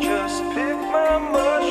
just pick my mushroom.